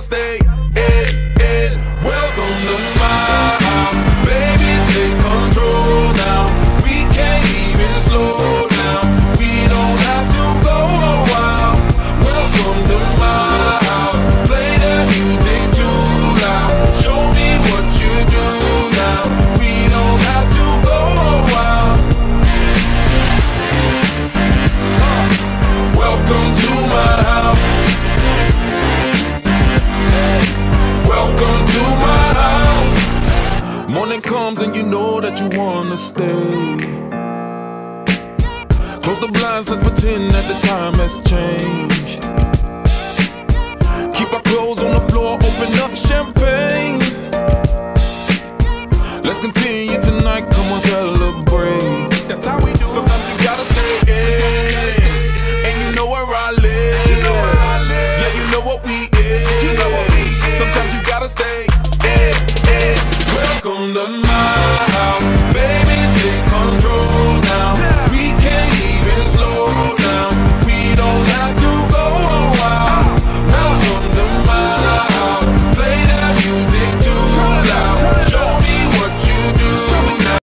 Sometimes Comes and you know that you wanna stay. Close the blinds, let's pretend that the time has changed. The my